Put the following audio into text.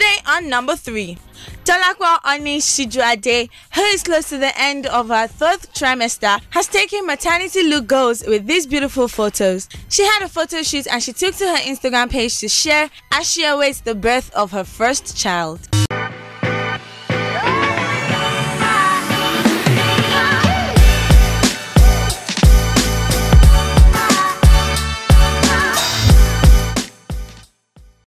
Today on number three. Dolapo Oni-Sijuade, who is close to the end of her third trimester, has taken maternity look goals with these beautiful photos. She had a photo shoot and she took to her Instagram page to share as she awaits the birth of her first child.